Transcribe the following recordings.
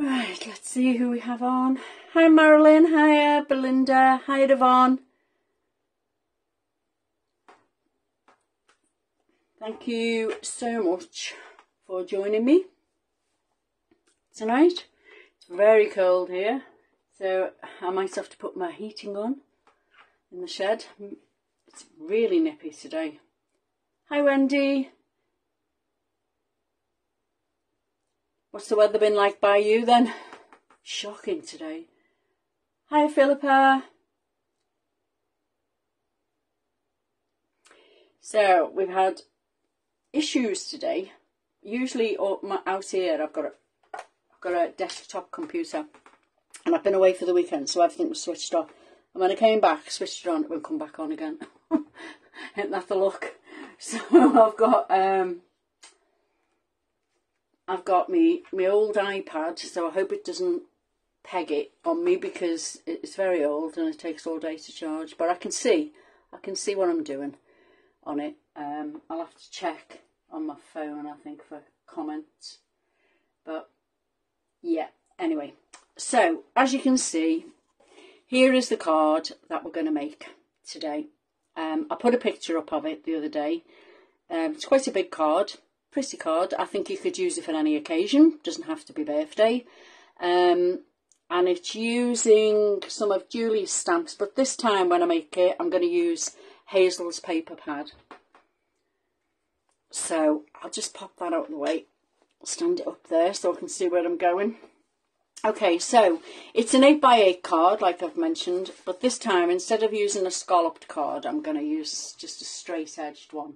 Right, let's see who we have on. Hi Marilyn, hi uh, Belinda, hi Devon. Thank you so much for joining me tonight. It's very cold here, so I might have to put my heating on in the shed. It's really nippy today. Hi Wendy. What's the weather been like by you then? Shocking today. Hi Philippa. So we've had issues today. Usually out here I've got a I've got a desktop computer and I've been away for the weekend so everything was switched off. And when I came back, switched it on, it will come back on again. Ain't that the look? So I've got um I've got me my old iPad, so I hope it doesn't peg it on me because it's very old and it takes all day to charge. But I can see, I can see what I'm doing on it. Um, I'll have to check on my phone, I think, for comments. But yeah, anyway. So as you can see, here is the card that we're going to make today. Um, I put a picture up of it the other day. Um, it's quite a big card pretty card. I think you could use it for any occasion, doesn't have to be birthday. Um, and it's using some of Julie's stamps, but this time when I make it, I'm going to use Hazel's paper pad. So I'll just pop that out of the way, stand it up there so I can see where I'm going. Okay, so it's an 8x8 card, like I've mentioned, but this time, instead of using a scalloped card, I'm going to use just a straight-edged one.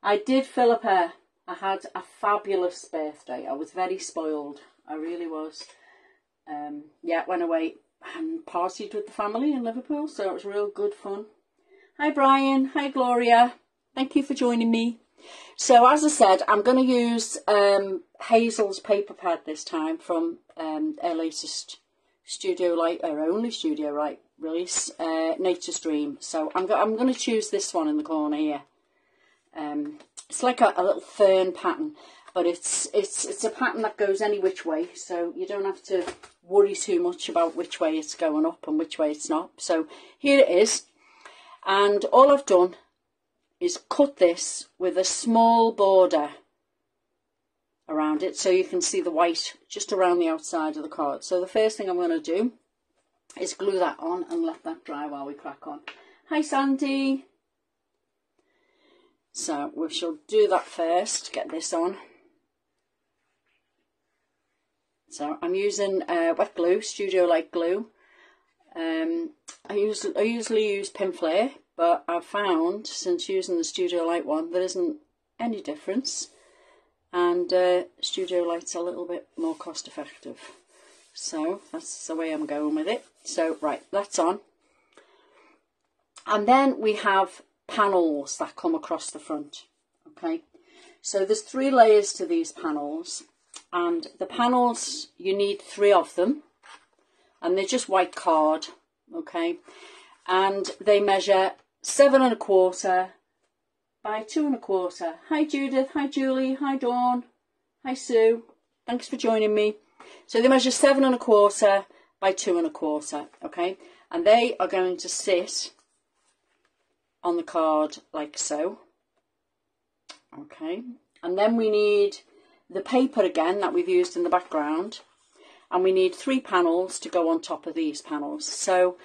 I did Philippa. I had a fabulous birthday. I was very spoiled. I really was. Um, yeah, went away and partied with the family in Liverpool, so it was real good fun. Hi Brian, hi Gloria. Thank you for joining me. So as I said, I'm going to use um, Hazel's paper pad this time from um, her latest Studio Light, her only Studio Light release, uh, Nature's Dream. So I'm, go I'm going to choose this one in the corner here. Um, it's like a, a, little fern pattern, but it's it's it's a pattern that goes any which way, so you don't have to worry too much about which way it's going up and which way it's not. So here it is, and all I've done is cut this with a small border around it so you can see the white just around the outside of the card. So the first thing I'm going to do is glue that on and let that dry while we crack on. Hi Sandy! So we shall do that first, get this on. So I'm using uh, wet glue, Studio Light glue. Um, I, use, I usually use Pinflair, but I've found since using the Studio Light one there isn't any difference. And uh, Studio Light's a little bit more cost effective. So that's the way I'm going with it. So right, that's on. And then we have panels that come across the front. Okay, so there's three layers to these panels and the panels, you need three of them and they're just white card. Okay, and they measure seven and a quarter by two and a quarter. Hi Judith, hi Julie, hi Dawn, hi Sue. Thanks for joining me. So they measure seven and a quarter by two and a quarter, okay? And they are going to sit on the card like so. Okay, and then we need the paper again that we've used in the background and we need three panels to go on top of these panels. So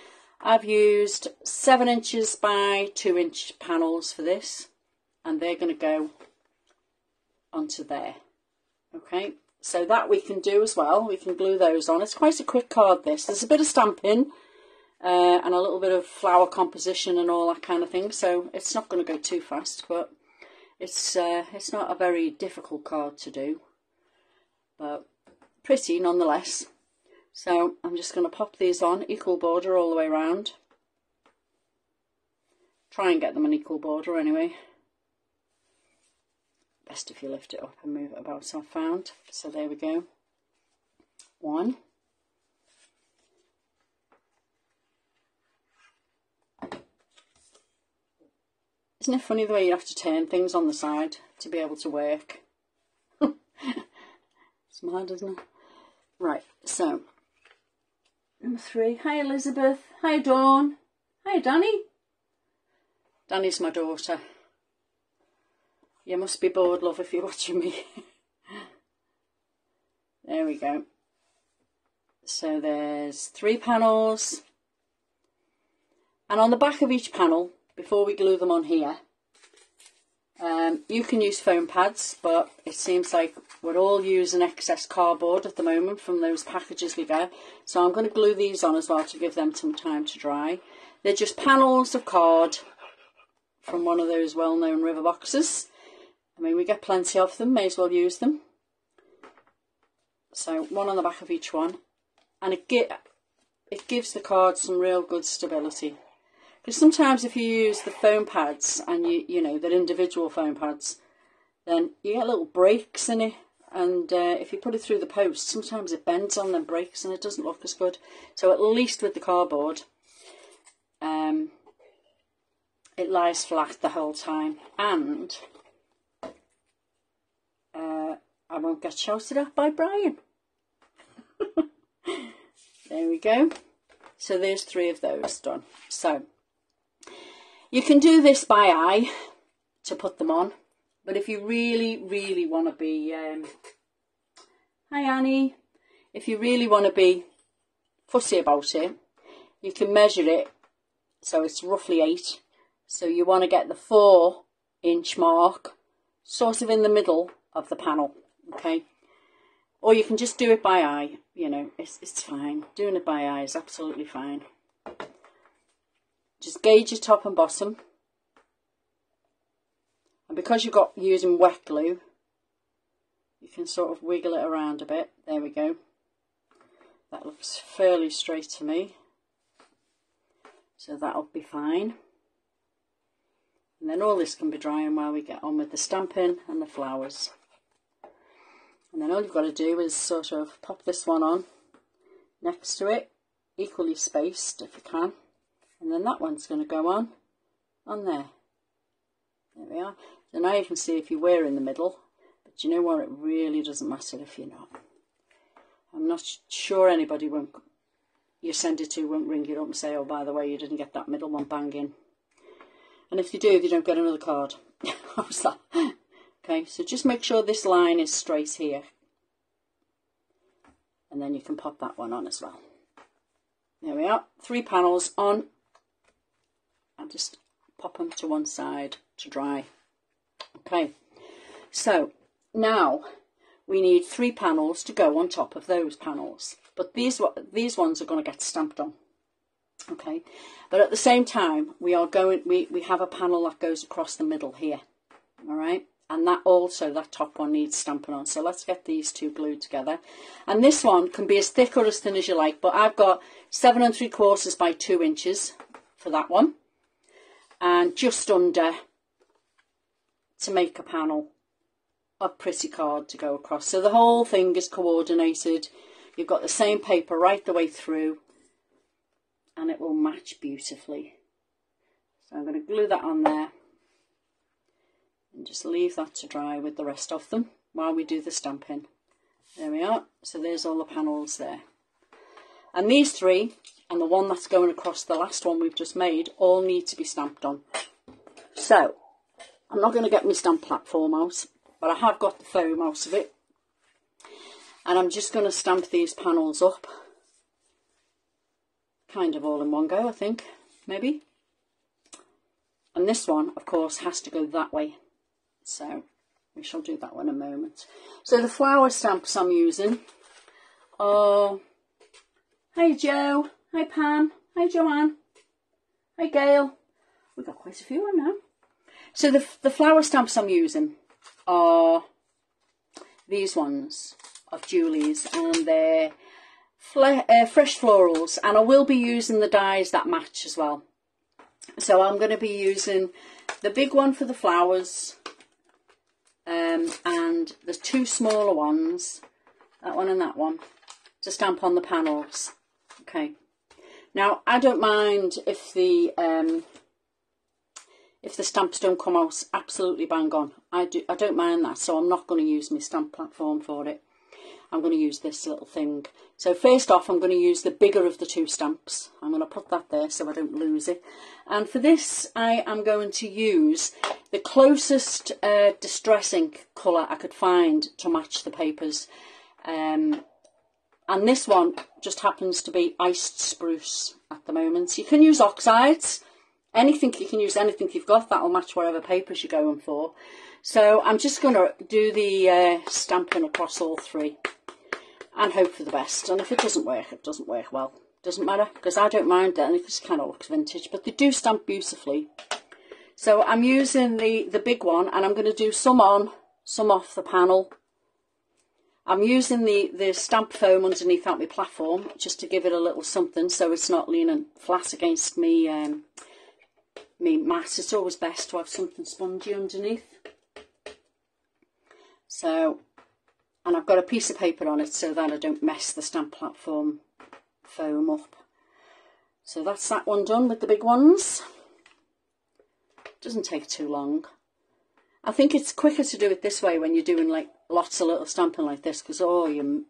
I've used seven inches by two inch panels for this and they're going to go onto there. Okay, so that we can do as well. We can glue those on. It's quite a quick card this. There's a bit of stamping uh, and a little bit of flower composition and all that kind of thing. So it's not going to go too fast, but it's uh, it's not a very difficult card to do, but pretty nonetheless. So I'm just going to pop these on, equal border all the way around. Try and get them an equal border anyway. Best if you lift it up and move it about, so I found. So there we go. One. Isn't it funny the way you have to turn things on the side to be able to work? it's mad, isn't it? Right, so number three. Hi Elizabeth. Hi Dawn. Hi Danny. Danny's my daughter. You must be bored, love, if you're watching me. there we go. So there's three panels. And on the back of each panel, before we glue them on here, um, you can use foam pads, but it seems like we're all using excess cardboard at the moment from those packages we get. So I'm going to glue these on as well to give them some time to dry. They're just panels of card from one of those well-known river boxes. I mean, we get plenty of them, may as well use them. So one on the back of each one. And it, get, it gives the card some real good stability. Because sometimes if you use the foam pads and you, you know, they're individual foam pads, then you get little breaks in it. And uh, if you put it through the post, sometimes it bends on them breaks and it doesn't look as good. So at least with the cardboard, um, it lies flat the whole time. And uh, I won't get shouted at by Brian. there we go. So there's three of those done. So you can do this by eye to put them on, but if you really, really want to be, um, hi Annie, if you really want to be fussy about it, you can measure it so it's roughly eight. So you want to get the four inch mark sort of in the middle of the panel, okay? Or you can just do it by eye, you know, it's, it's fine. Doing it by eye is absolutely fine. Just gauge your top and bottom. And because you've got using wet glue, you can sort of wiggle it around a bit. There we go. That looks fairly straight to me. So that'll be fine. And then all this can be drying while we get on with the stamping and the flowers. And then all you've got to do is sort of pop this one on next to it, equally spaced if you can. And then that one's going to go on, on there. There we are. So now you can see if you were in the middle, but you know what, it really doesn't matter if you're not. I'm not sure anybody won't, you send it to won't ring you up and say, oh, by the way, you didn't get that middle one banging. And if you do, you don't get another card. Okay, so just make sure this line is straight here. And then you can pop that one on as well. There we are, three panels on and just pop them to one side to dry. Okay, so now we need three panels to go on top of those panels. But these, these ones are going to get stamped on. Okay, but at the same time, we are going, we, we have a panel that goes across the middle here. All right, and that also, that top one needs stamping on. So let's get these two glued together. And this one can be as thick or as thin as you like, but I've got seven and three quarters by two inches for that one and just under to make a panel of pretty card to go across. So the whole thing is coordinated. You've got the same paper right the way through and it will match beautifully. So I'm going to glue that on there and just leave that to dry with the rest of them while we do the stamping. There we are. So there's all the panels there. And these three and the one that's going across the last one we've just made all need to be stamped on. So, I'm not going to get my stamp platform out, but I have got the foam out of it. And I'm just going to stamp these panels up. Kind of all in one go, I think, maybe. And this one, of course, has to go that way. So, we shall do that one in a moment. So the flower stamps I'm using are... Hey Joe! Hi Pam. Hi Joanne. Hi Gail. We've got quite a few on now. So the, the flower stamps I'm using are these ones of Julie's and they're uh, fresh florals and I will be using the dies that match as well. So I'm going to be using the big one for the flowers um, and the two smaller ones, that one and that one, to stamp on the panels. Okay. Now, I don't mind if the um, if the stamps don't come out absolutely bang on. I do. I don't mind that, so I'm not going to use my stamp platform for it. I'm going to use this little thing. So first off, I'm going to use the bigger of the two stamps. I'm going to put that there so I don't lose it. And for this, I am going to use the closest uh, distress ink colour I could find to match the papers. Um, and this one just happens to be iced spruce at the moment. You can use oxides. Anything, you can use anything you've got. That'll match whatever papers you're going for. So I'm just going to do the uh, stamping across all three and hope for the best. And if it doesn't work, it doesn't work well. Doesn't matter because I don't mind that because it kind of looks vintage, but they do stamp beautifully. So I'm using the, the big one and I'm going to do some on, some off the panel. I'm using the, the stamp foam underneath out my platform just to give it a little something so it's not leaning flat against me, um, me mat. It's always best to have something spongy underneath. So, and I've got a piece of paper on it so that I don't mess the stamp platform foam up. So that's that one done with the big ones. Doesn't take too long. I think it's quicker to do it this way when you're doing like lots of little stamping like this because oh you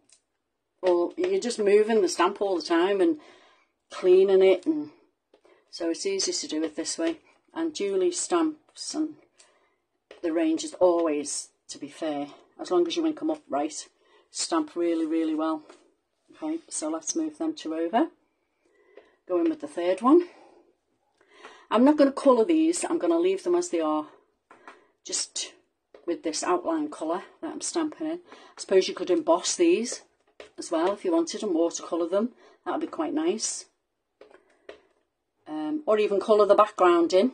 or you're just moving the stamp all the time and cleaning it and so it's easy to do it this way. And Julie stamps and the range is always to be fair as long as you ink them up right stamp really really well. Okay so let's move them two over. Go in with the third one. I'm not going to colour these I'm going to leave them as they are. Just with this outline colour that I'm stamping in. I suppose you could emboss these as well if you wanted and watercolour them. That would be quite nice. Um, or even colour the background in.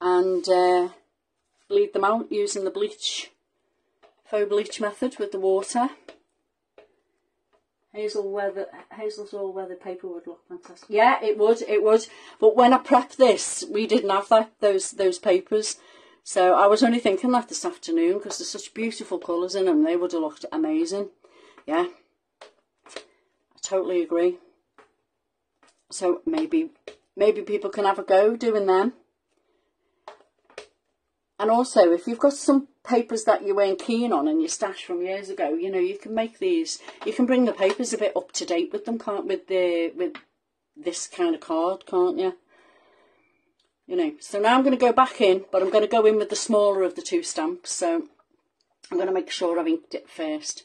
And uh, bleed them out using the bleach, faux bleach method with the water. Hazel weather, Hazel's all weather paper would look fantastic. Yeah, it would, it would. But when I prepped this, we didn't have that those those papers. So I was only thinking that this afternoon because there's such beautiful colours in them. They would have looked amazing. Yeah, I totally agree. So maybe maybe people can have a go doing them. And also, if you've got some papers that you weren't keen on and you stash from years ago, you know, you can make these, you can bring the papers a bit up to date with them, can't, with the, with this kind of card, can't you? You know, so now I'm going to go back in, but I'm going to go in with the smaller of the two stamps, so I'm going to make sure I've inked it first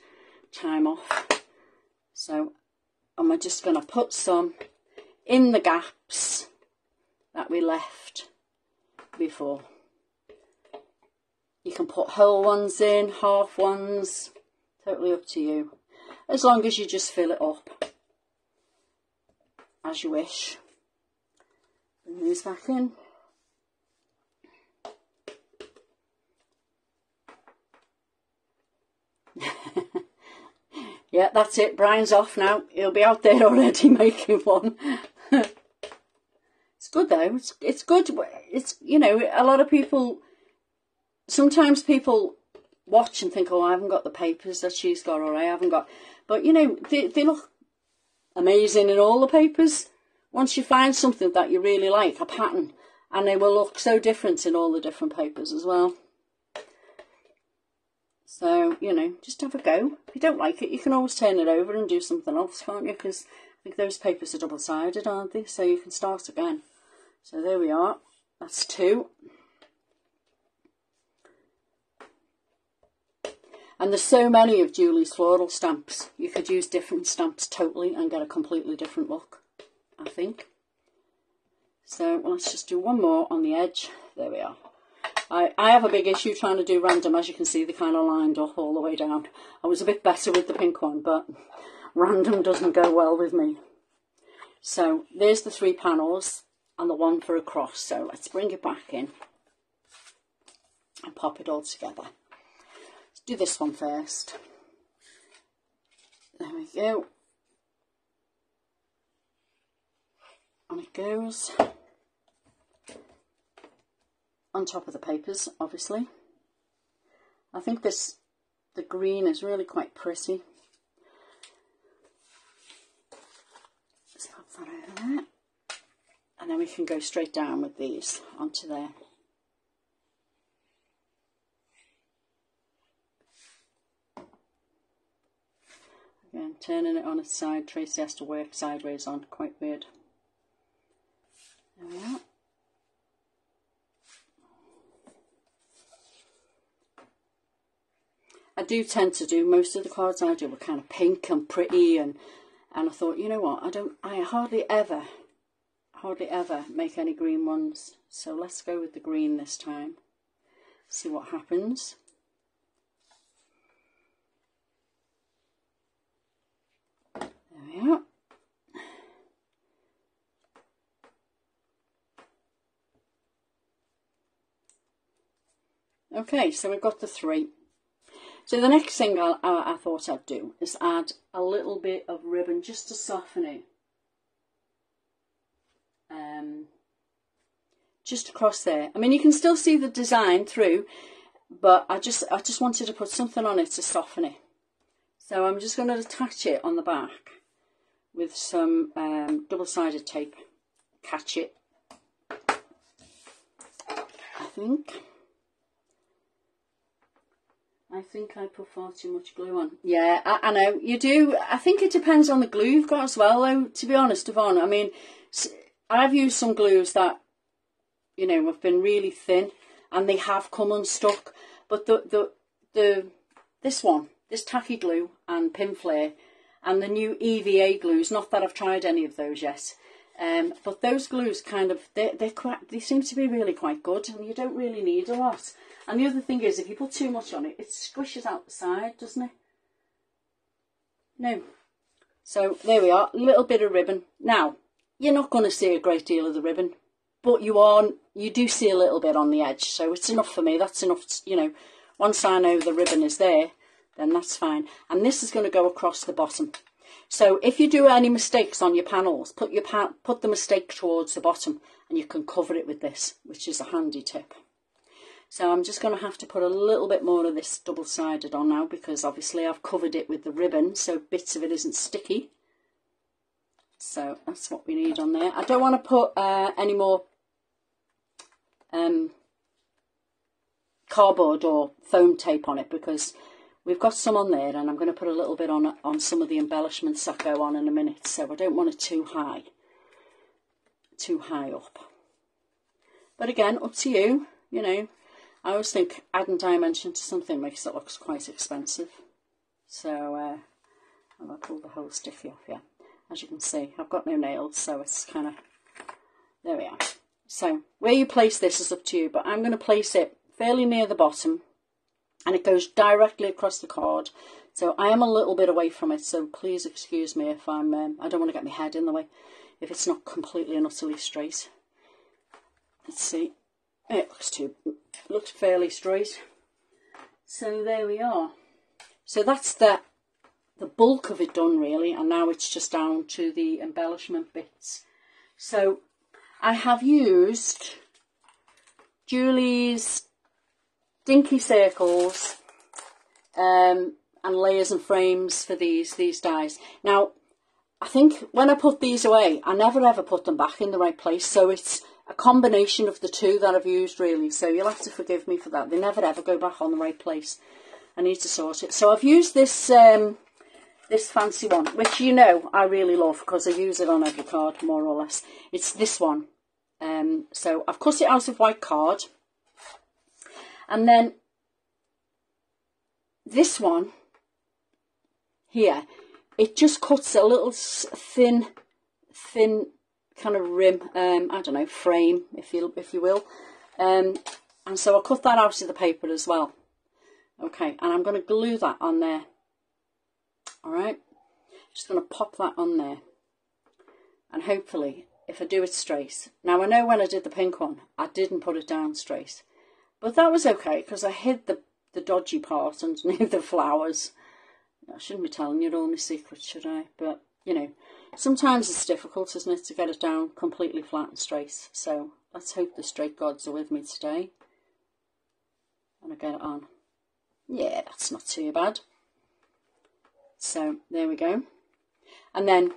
time off. So I'm just going to put some in the gaps that we left before. You can put whole ones in, half ones, totally up to you. As long as you just fill it up as you wish. Bring these back in. Yeah, that's it. Brian's off now. He'll be out there already making one. it's good though. It's it's good. It's you know a lot of people sometimes people watch and think, oh, I haven't got the papers that she's got, or I haven't got. But, you know, they, they look amazing in all the papers. Once you find something that you really like, a pattern, and they will look so different in all the different papers as well. So, you know, just have a go. If you don't like it, you can always turn it over and do something else, can't you? Because I think those papers are double-sided, aren't they? So you can start again. So there we are. That's two. And there's so many of Julie's floral stamps. You could use different stamps totally and get a completely different look, I think. So let's just do one more on the edge. There we are. I, I have a big issue trying to do random. As you can see, they kind of lined up all the way down. I was a bit better with the pink one, but random doesn't go well with me. So there's the three panels and the one for a cross. So let's bring it back in and pop it all together Let's do this one first. There we go. And it goes on top of the papers, obviously. I think this, the green is really quite pretty. Let's pop that over there. And then we can go straight down with these onto there. Again, turning it on its side. Tracey has to work sideways on, quite weird. There we are. I do tend to do most of the cards I do are kind of pink and pretty and and I thought, you know what, I don't I hardly ever hardly ever make any green ones. So let's go with the green this time. See what happens. There we are. Okay, so we've got the three. So the next thing I, I, I, thought I'd do is add a little bit of ribbon just to soften it. Um, just across there. I mean, you can still see the design through, but I just I just wanted to put something on it to soften it. So I'm just going to attach it on the back with some um, double-sided tape. Catch it, I think. I think I put far too much glue on. Yeah, I, I, know. You do. I think it depends on the glue you've got as well, though, to be honest, Yvonne. I mean, I've used some glues that, you know, have been really thin and they have come unstuck. But the, the, the, this one, this tacky glue and Pinflair and the new EVA glues, not that I've tried any of those yet, um, but those glues kind of, they're, they're quite, they seem to be really quite good and you don't really need a lot. And the other thing is, if you put too much on it, it squishes out the side, doesn't it? No. So there we are, a little bit of ribbon. Now, you're not going to see a great deal of the ribbon, but you are, you do see a little bit on the edge. So it's enough for me. That's enough, you know, once I know the ribbon is there, then that's fine. And this is going to go across the bottom. So if you do any mistakes on your panels, put your pa put the mistake towards the bottom and you can cover it with this, which is a handy tip. So I'm just going to have to put a little bit more of this double-sided on now because obviously I've covered it with the ribbon so bits of it isn't sticky. So that's what we need on there. I don't want to put uh, any more um, cardboard or foam tape on it because we've got some on there and I'm going to put a little bit on on some of the embellishments that go on in a minute. So I don't want it too high, too high up. But again, up to you, you know. I always think adding dimension to something makes it look quite expensive. So, uh, I'll pull the whole stiffy off, here. As you can see, I've got no nails, so it's kind of, there we are. So, where you place this is up to you, but I'm going to place it fairly near the bottom, and it goes directly across the card. So I am a little bit away from it, so please excuse me if I'm, um, I don't want to get my head in the way, if it's not completely and utterly straight. Let's see. It looks too looks fairly straight. So there we are. So that's the the bulk of it done really, and now it's just down to the embellishment bits. So I have used Julie's Dinky Circles um, and layers and frames for these these dies. Now, I think when I put these away, I never ever put them back in the right place. So it's a combination of the two that I've used really. So you'll have to forgive me for that. They never ever go back on the right place. I need to sort it. So I've used this um, this fancy one, which you know I really love because I use it on every card more or less. It's this one. Um, so I've cut it out of white card. And then this one here, it just cuts a little thin, thin kind of rim, um, I don't know, frame, if you if you will. Um, and so I'll cut that out of the paper as well. Okay, and I'm going to glue that on there. All right, just going to pop that on there. And hopefully, if I do it straight. Now, I know when I did the pink one, I didn't put it down straight. But that was okay, because I hid the, the dodgy part underneath the flowers. I shouldn't be telling you all my secrets, should I? But, you know, Sometimes it's difficult, isn't it, to get it down completely flat and straight. So let's hope the straight gods are with me today. And I get it on. Yeah, that's not too bad. So there we go. And then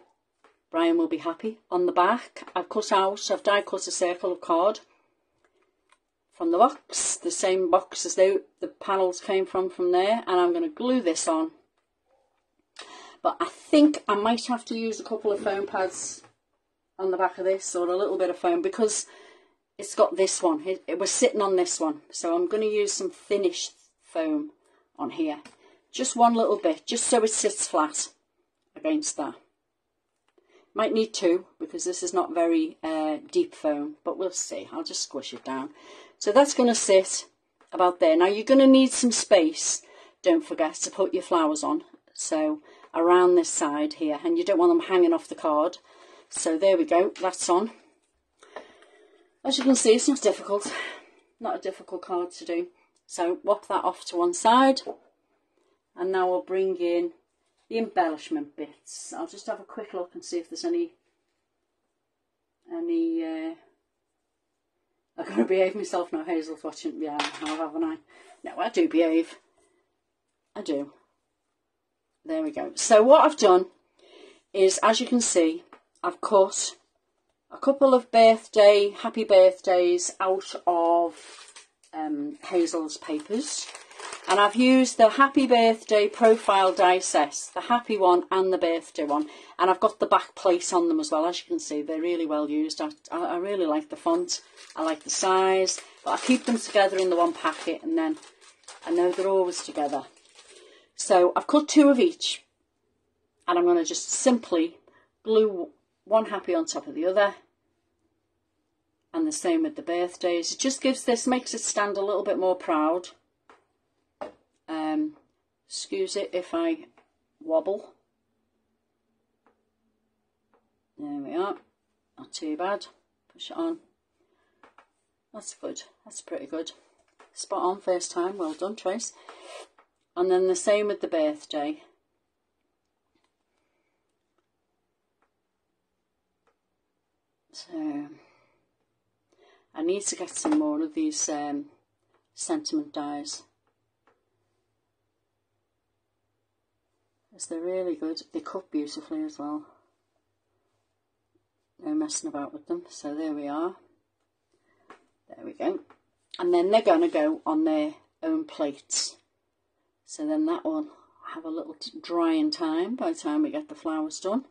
Brian will be happy. On the back, I've cut out, I've die cut a circle of card from the box, the same box as though the panels came from from there, and I'm going to glue this on but I think I might have to use a couple of foam pads on the back of this or a little bit of foam because it's got this one. It, it was sitting on this one. So I'm going to use some finished foam on here. Just one little bit, just so it sits flat against that. Might need two because this is not very uh, deep foam, but we'll see. I'll just squish it down. So that's going to sit about there. Now you're going to need some space, don't forget, to put your flowers on. So around this side here, and you don't want them hanging off the card. So there we go, that's on. As you can see, it's not difficult. Not a difficult card to do. So whop that off to one side. And now we'll bring in the embellishment bits. I'll just have a quick look and see if there's any any uh, I'm going to behave myself now, Hazel's watching. Yeah, how haven't I? No, I do behave. I do. There we go. So what I've done is, as you can see, I've cut a couple of birthday, happy birthdays out of um, Hazel's papers. And I've used the Happy Birthday Profile Die Set, the happy one and the birthday one. And I've got the back plate on them as well. As you can see, they're really well used. I, I really like the font. I like the size. But I keep them together in the one packet and then I know they're always together. So I've cut two of each. And I'm going to just simply glue one happy on top of the other. And the same with the birthdays. It just gives this, makes it stand a little bit more proud. Um, excuse it if I wobble. There we are. Not too bad. Push it on. That's good. That's pretty good. Spot on first time. Well done, Trace. And then the same with the birthday. So, I need to get some more of these um, sentiment dies. Because they're really good. They cut beautifully as well. No messing about with them. So there we are. There we go. And then they're going to go on their own plates. So then that will have a little drying time by the time we get the flowers done.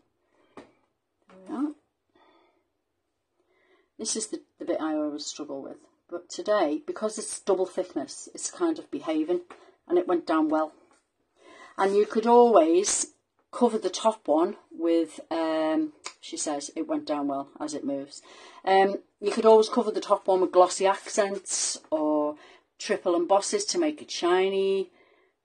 This is the, the bit I always struggle with. But today, because it's double thickness, it's kind of behaving and it went down well and you could always cover the top one with um, she says it went down well as it moves um, you could always cover the top one with glossy accents or triple embosses to make it shiny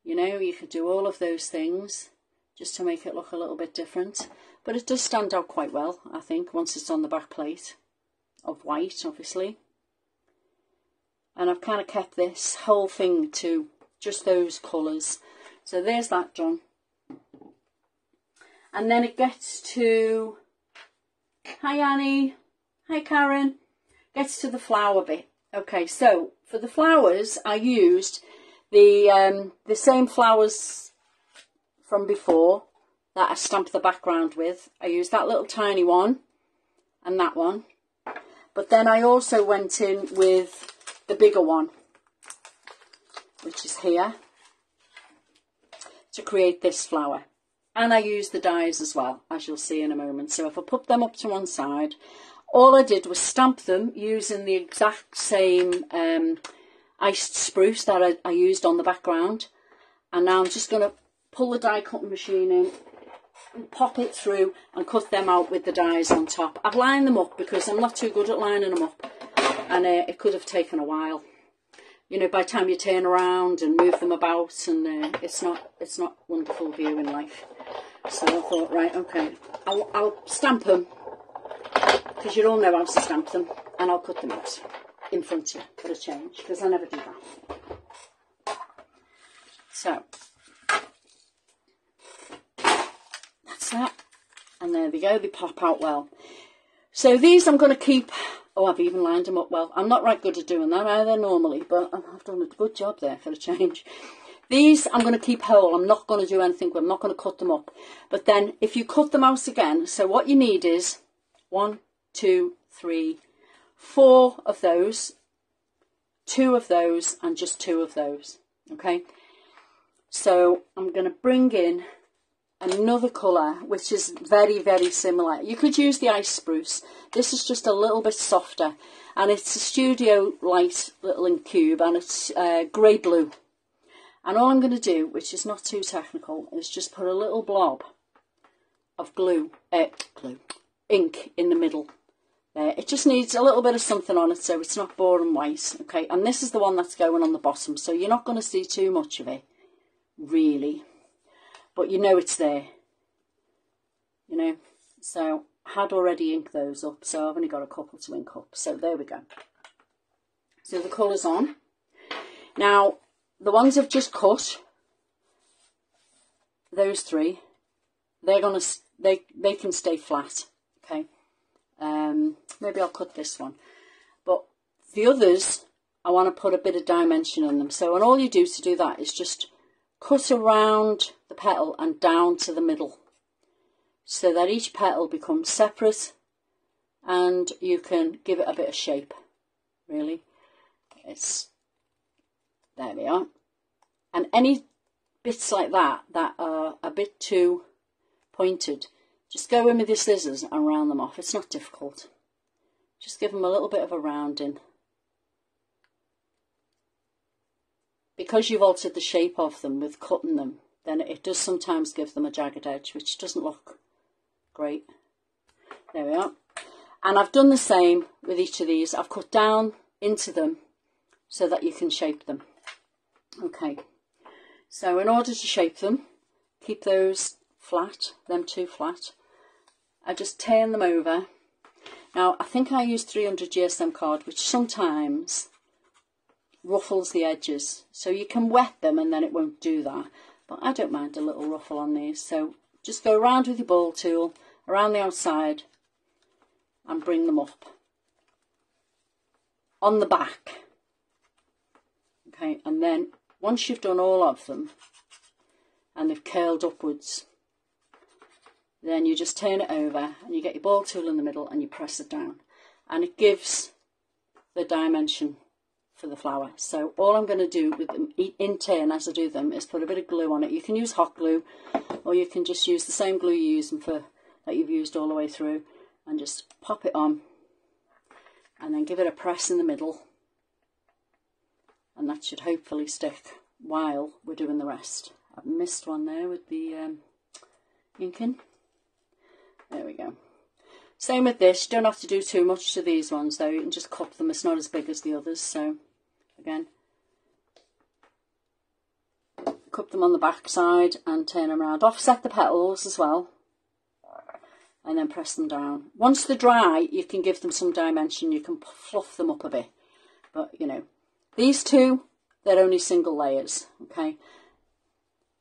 you know you could do all of those things just to make it look a little bit different. But it does stand out quite well I think once it's on the back plate of white obviously. And I've kind of kept this whole thing to just those colours. So there's that done. And then it gets to, hi Annie, hi Karen, gets to the flower bit. Okay, so for the flowers, I used the um, the same flowers from before that I stamped the background with. I used that little tiny one and that one. But then I also went in with the bigger one, which is here to create this flower. And I used the dies as well, as you'll see in a moment. So if I put them up to one side, all I did was stamp them using the exact same um, iced spruce that I, I used on the background. And now I'm just going to pull the die cutting machine in and pop it through and cut them out with the dies on top. I've lined them up because I'm not too good at lining them up and uh, it could have taken a while you know, by the time you turn around and move them about, and uh, it's not it's not wonderful view in life. So I thought, right, okay, I'll, I'll stamp them because you all know how to stamp them, and I'll cut them out in front of you for a change because I never do that. So that's that, and there we go. They pop out well. So these I'm going to keep Oh, I've even lined them up well. I'm not right good at doing that either normally, but I've done a good job there for a change. These I'm going to keep whole. I'm not going to do anything I'm not going to cut them up. But then if you cut them out again, so what you need is one, two, three, four of those, two of those, and just two of those. Okay? So I'm going to bring in another colour which is very, very similar. You could use the ice spruce. This is just a little bit softer and it's a studio light little ink cube and it's uh, grey blue. And all I'm going to do, which is not too technical, is just put a little blob of glue, uh, glue, ink in the middle. There. It just needs a little bit of something on it so it's not boring white. Okay, and this is the one that's going on the bottom, so you're not going to see too much of it, really. But you know it's there. You know, so I had already inked those up, so I've only got a couple to ink up. So there we go. So the colour's on. Now, the ones I've just cut, those three, they're gonna they they can stay flat. Okay. Um, maybe I'll cut this one, but the others I want to put a bit of dimension in them. So, and all you do to do that is just cut around the petal and down to the middle, so that each petal becomes separate, and you can give it a bit of shape. Really, it's there we are. And any bits like that that are a bit too pointed, just go in with your scissors and round them off. It's not difficult. Just give them a little bit of a rounding. Because you've altered the shape of them with cutting them, then it does sometimes give them a jagged edge, which doesn't look great. There we are. And I've done the same with each of these. I've cut down into them so that you can shape them. Okay, so in order to shape them, keep those flat, them two flat, I just turn them over. Now, I think I use 300 GSM card, which sometimes ruffles the edges. So you can wet them and then it won't do that. But I don't mind a little ruffle on these. So just go around with your ball tool, around the outside, and bring them up. On the back. Okay, and then once you've done all of them and they've curled upwards, then you just turn it over and you get your ball tool in the middle and you press it down. And it gives the dimension for the flower. So all I'm going to do with them in turn as I do them is put a bit of glue on it. You can use hot glue or you can just use the same glue you use for that you've used all the way through and just pop it on and then give it a press in the middle and that should hopefully stick while we're doing the rest. I've missed one there with the um, inking. There we go. Same with this, you don't have to do too much to these ones though, you can just cut them, it's not as big as the others, so again, cut them on the back side and turn them around. Offset the petals as well, and then press them down. Once they're dry, you can give them some dimension, you can fluff them up a bit, but you know, these two, they're only single layers, okay?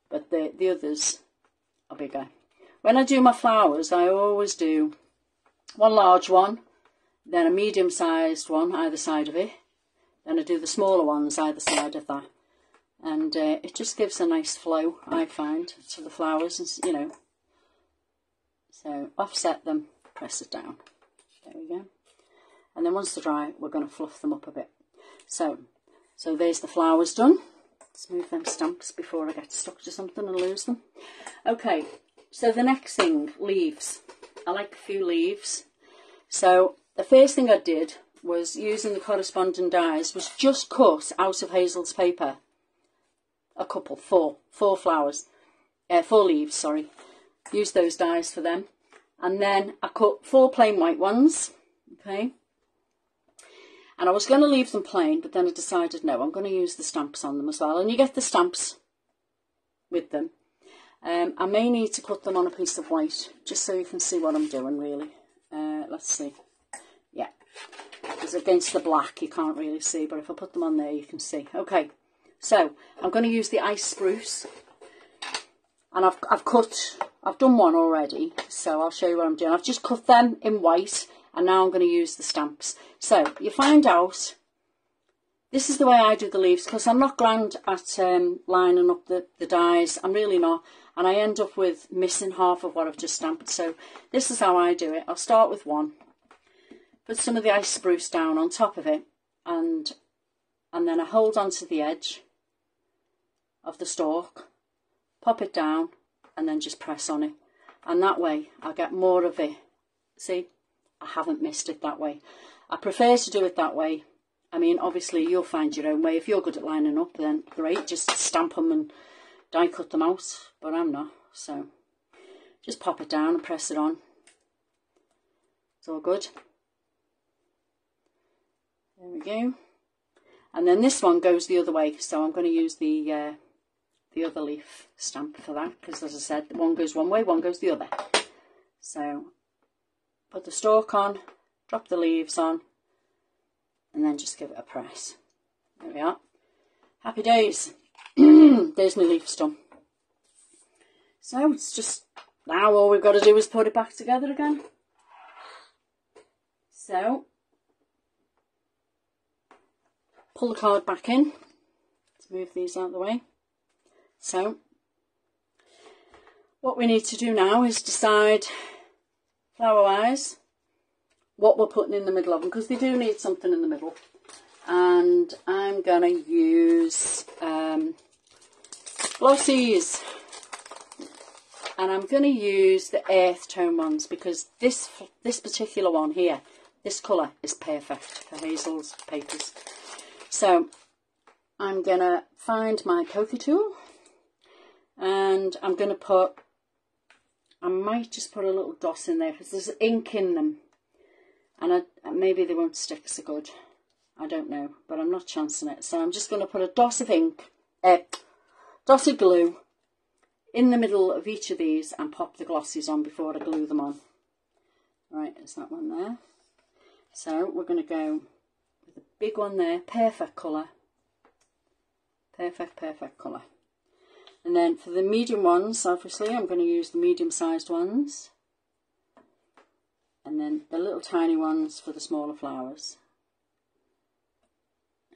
But the, the others are bigger. When I do my flowers, I always do one large one, then a medium-sized one either side of it, then I do the smaller ones either side of that. And uh, it just gives a nice flow, I find, to the flowers, you know. So offset them, press it down. There we go. And then once they're dry, we're going to fluff them up a bit. So so there's the flowers done. Let's move them stamps before I get stuck to something and lose them. Okay, so the next thing, leaves. I like a few leaves. So the first thing I did was using the corresponding dies was just cut out of Hazel's paper. A couple, four, four flowers, uh, four leaves, sorry. Use those dies for them. And then I cut four plain white ones, okay. And I was going to leave them plain, but then I decided no, I'm going to use the stamps on them as well. And you get the stamps with them. Um, I may need to put them on a piece of white, just so you can see what I'm doing, really. Uh, let's see. Yeah, because against the black you can't really see, but if I put them on there you can see. Okay, so I'm going to use the ice spruce. And I've, I've cut, I've done one already, so I'll show you what I'm doing. I've just cut them in white and now I'm going to use the stamps. So you find out, this is the way I do the leaves because I'm not grand at um, lining up the, the dies, I'm really not, and I end up with missing half of what I've just stamped. So this is how I do it. I'll start with one, put some of the ice spruce down on top of it, and and then I hold onto the edge of the stalk, pop it down, and then just press on it. And that way I get more of it. See, I haven't missed it that way. I prefer to do it that way. I mean, obviously you'll find your own way. If you're good at lining up, then great. Just stamp them and die cut them out. But I'm not, so just pop it down and press it on. It's all good. There we go. And then this one goes the other way, so I'm going to use the uh, the other leaf stamp for that, because as I said, one goes one way, one goes the other. So put the stalk on, drop the leaves on, and then just give it a press. There we are. Happy days. There's my leaf done. So it's just now all we've got to do is put it back together again. So pull the card back in. Let's move these out of the way. So, what we need to do now is decide flower-wise what we're putting in the middle of them because they do need something in the middle. And I'm going to use um, glossies. And I'm going to use the earth tone ones because this this particular one here, this colour is perfect for Hazel's papers. So I'm going to find my Koki tool and I'm going to put, I might just put a little dot in there because there's ink in them and I, maybe they won't stick so good. I don't know, but I'm not chancing it. So I'm just going to put a dot of ink, uh, dot of glue in the middle of each of these and pop the glossies on before I glue them on. Right, is that one there? So we're going to go with a big one there, perfect colour. Perfect, perfect colour. And then for the medium ones, obviously, I'm going to use the medium-sized ones. And then the little tiny ones for the smaller flowers.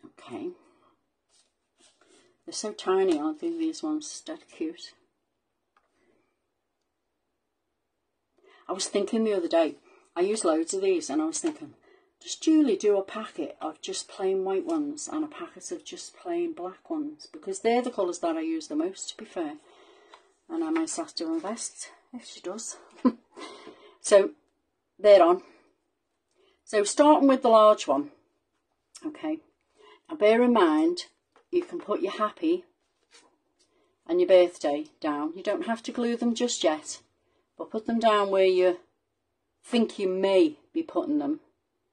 Okay. They're so tiny, aren't they, these ones? That cute. I was thinking the other day, I use loads of these, and I was thinking, just Julie do a packet of just plain white ones and a packet of just plain black ones because they're the colours that I use the most to be fair and I might have to invest if she does so they're on. So starting with the large one. Okay. Now bear in mind you can put your happy and your birthday down. You don't have to glue them just yet but put them down where you think you may be putting them.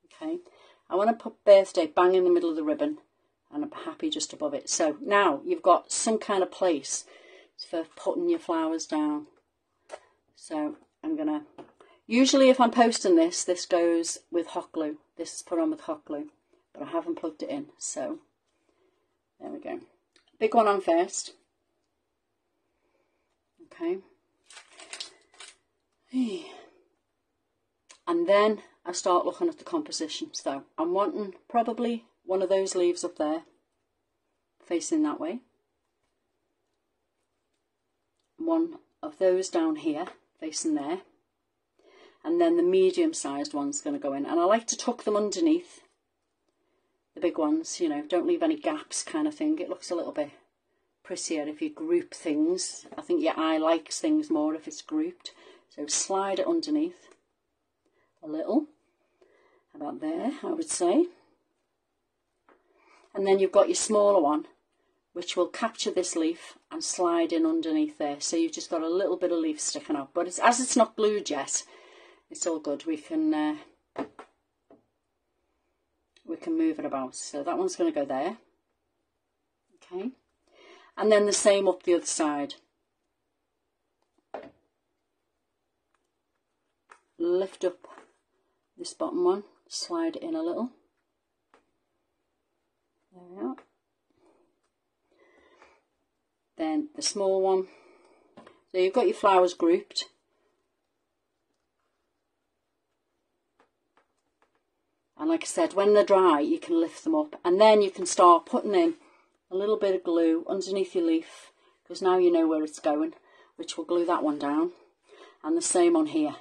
Okay. I want to put birthday bang in the middle of the ribbon and I'm happy just above it. So now you've got some kind of place for putting your flowers down. So I'm gonna usually if I'm posting this this goes with hot glue this is put on with hot glue but I haven't plugged it in so there we go big one on first okay and then I start looking at the composition. So I'm wanting probably one of those leaves up there facing that way. One of those down here facing there. And then the medium sized one's going to go in. And I like to tuck them underneath the big ones, you know, don't leave any gaps kind of thing. It looks a little bit prettier if you group things. I think your eye likes things more if it's grouped. So slide it underneath a little, about there, I would say. And then you've got your smaller one, which will capture this leaf and slide in underneath there. So you've just got a little bit of leaf sticking out. But it's, as it's not glued yet, it's all good. We can uh, we can move it about. So that one's going to go there. Okay. And then the same up the other side. Lift up this bottom one, slide it in a little. There we are. Then the small one. So you've got your flowers grouped. And like I said, when they're dry, you can lift them up. And then you can start putting in a little bit of glue underneath your leaf. Because now you know where it's going, which will glue that one down. And the same on here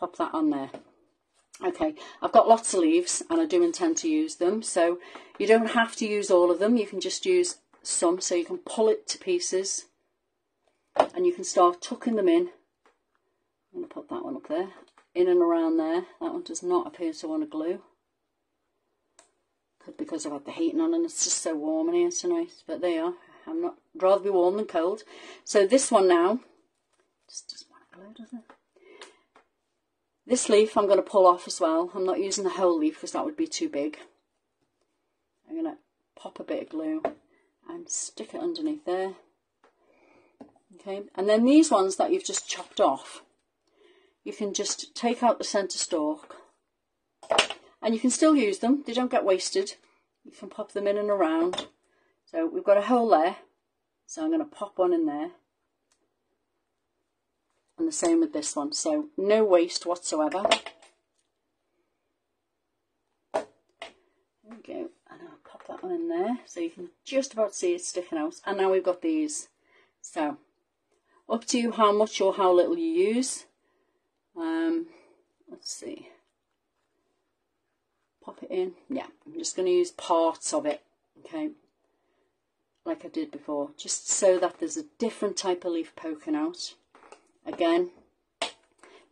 pop that on there. Okay, I've got lots of leaves and I do intend to use them. So you don't have to use all of them. You can just use some so you can pull it to pieces and you can start tucking them in. I'm going to put that one up there, in and around there. That one does not appear to want to glue. Could because I've had the heating on and it's just so warm in here tonight. But there you are. I'm not rather be warm than cold. So this one now just doesn't want to glue, does it? This leaf I'm going to pull off as well. I'm not using the whole leaf because that would be too big. I'm going to pop a bit of glue and stick it underneath there. Okay, and then these ones that you've just chopped off, you can just take out the centre stalk and you can still use them. They don't get wasted. You can pop them in and around. So we've got a hole there. So I'm going to pop one in there. And the same with this one. So no waste whatsoever. There we go. And I'll pop that one in there. So you can just about see it sticking out. And now we've got these. So up to you how much or how little you use. Um, let's see. Pop it in. Yeah, I'm just going to use parts of it. Okay, like I did before, just so that there's a different type of leaf poking out. Again,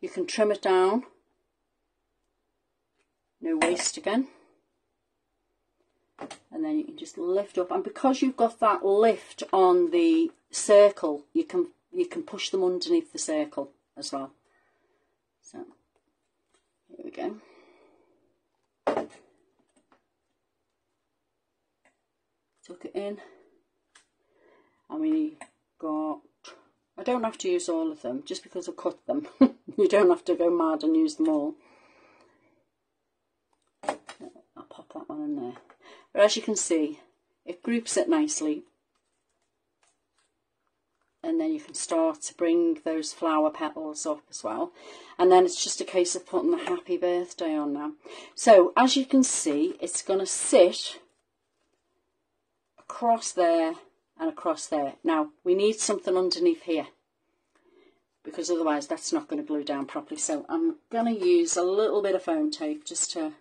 you can trim it down. No waste again. And then you can just lift up. And because you've got that lift on the circle, you can you can push them underneath the circle as well. So, here we go. Tuck it in. And we got, I don't have to use all of them just because I cut them. you don't have to go mad and use them all. I'll pop that one in there. But as you can see, it groups it nicely and then you can start to bring those flower petals up as well. And then it's just a case of putting the happy birthday on now. So as you can see it's going to sit across there and across there. Now we need something underneath here because otherwise that's not going to glue down properly. So I'm going to use a little bit of foam tape just to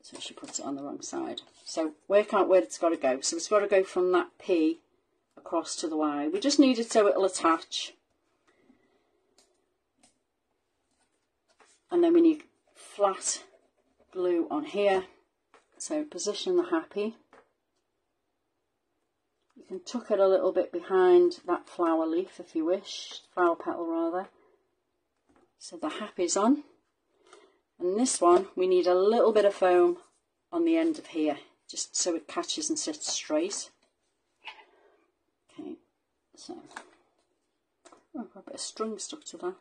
so she puts it on the wrong side. So work out where it's got to go. So it's got to go from that P across to the Y. We just need it so it'll attach. And then we need flat glue on here. So position the happy. You can tuck it a little bit behind that flower leaf if you wish, flower petal rather. So the happy's on. And this one, we need a little bit of foam on the end of here, just so it catches and sits straight. So, oh, I've got a bit of string stuck to that.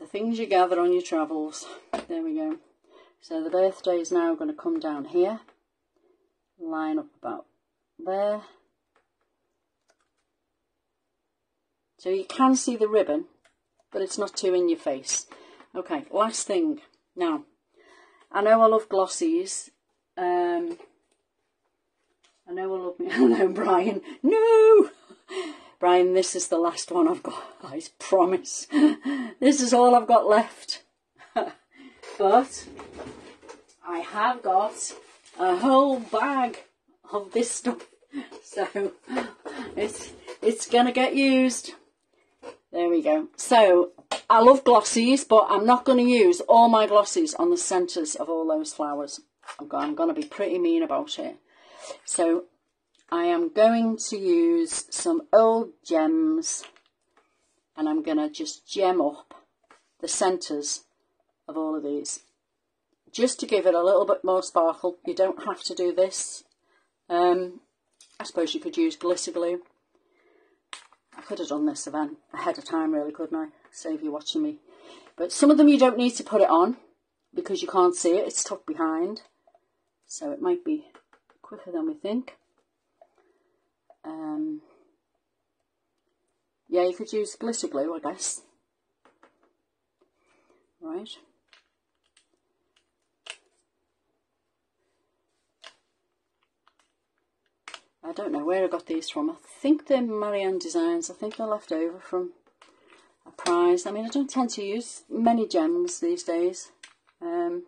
The things you gather on your travels. There we go. So the birthday is now going to come down here, line up about there. So you can see the ribbon, but it's not too in your face. Okay, last thing. Now, I know I love glossies. Um, I know I love me. I know, Brian. No! Brian, this is the last one I've got. I promise. This is all I've got left. but I have got a whole bag of this stuff. So it's it's gonna get used. There we go. So I love glossies, but I'm not going to use all my glossies on the centres of all those flowers. I'm going to be pretty mean about it. So I am going to use some old gems and I'm going to just gem up the centres of all of these. Just to give it a little bit more sparkle. You don't have to do this. Um, I suppose you could use glitter glue. I could have done this event ahead of time really, couldn't I? Save you watching me. But some of them you don't need to put it on because you can't see it. It's tucked behind. So it might be quicker than we think. Um, yeah, you could use glitter glue, I guess. Right. I don't know where I got these from. I think they're Marianne Designs. I think they're left over from a prize. I mean, I don't tend to use many gems these days. Um,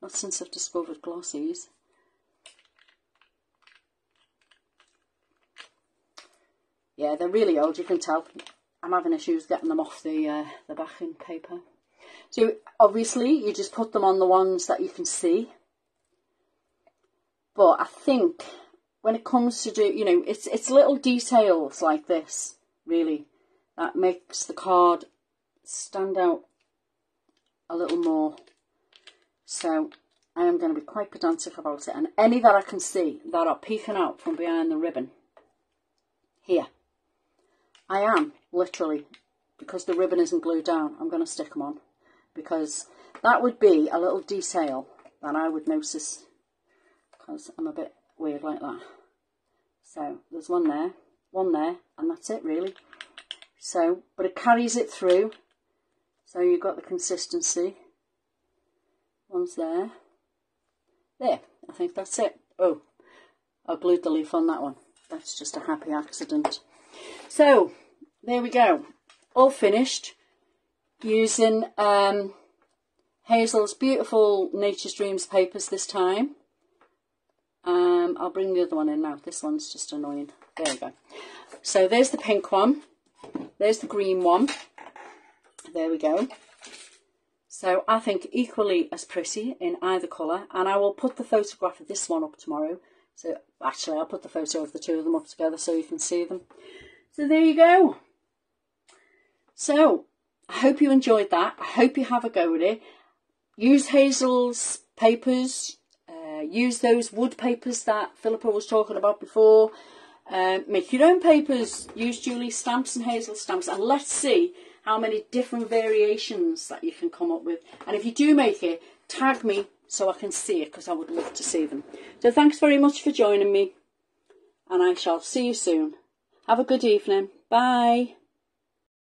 not since I've discovered glossies. Yeah, they're really old, you can tell. I'm having issues getting them off the, uh, the backing paper. So obviously you just put them on the ones that you can see. But I think when it comes to do, you know, it's it's little details like this, really, that makes the card stand out a little more. So I am going to be quite pedantic about it. And any that I can see that are peeking out from behind the ribbon, here, I am literally, because the ribbon isn't glued down, I'm going to stick them on. Because that would be a little detail that I would notice because I'm a bit weird like that. So there's one there, one there, and that's it really. So, but it carries it through. So you've got the consistency. One's there. There, I think that's it. Oh, I glued the leaf on that one. That's just a happy accident. So, there we go. All finished using um, Hazel's beautiful Nature's Dreams papers this time. Um, I'll bring the other one in now. This one's just annoying. There we go. So there's the pink one. There's the green one. There we go. So I think equally as pretty in either colour. And I will put the photograph of this one up tomorrow. So actually I'll put the photo of the two of them up together so you can see them. So there you go. So I hope you enjoyed that. I hope you have a go with it. Use Hazel's papers uh, use those wood papers that Philippa was talking about before. Uh, make your own papers. Use Julie's stamps and Hazel stamps. And let's see how many different variations that you can come up with. And if you do make it, tag me so I can see it because I would love to see them. So thanks very much for joining me. And I shall see you soon. Have a good evening. Bye.